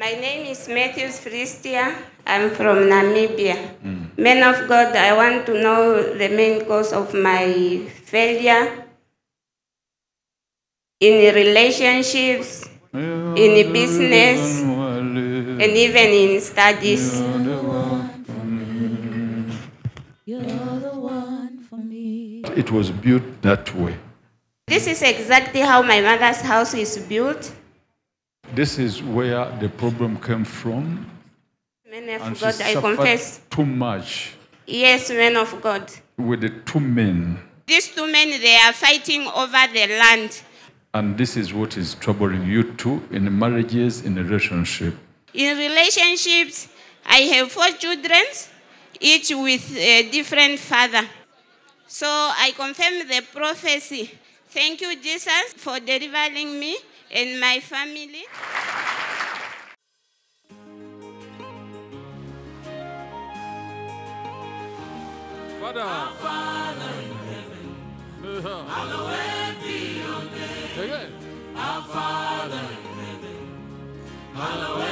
My name is Matthews Fristia. I'm from Namibia. Man of God, I want to know the main cause of my failure in relationships, in business, and even in studies. You're the one for me. It was built that way. This is exactly how my mother's house is built. This is where the problem came from. And of she God, I confess. too much Yes, men of God. with the two men. These two men, they are fighting over the land. And this is what is troubling you too in marriages, in relationship. In relationships, I have four children, each with a different father. So I confirm the prophecy. Thank you, Jesus, for delivering me and my family. Father. Our Father in heaven. Hallowed be your name. Our Father in heaven. Hallowed